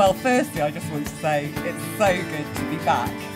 Well, firstly, I just want to say it's so good to be back.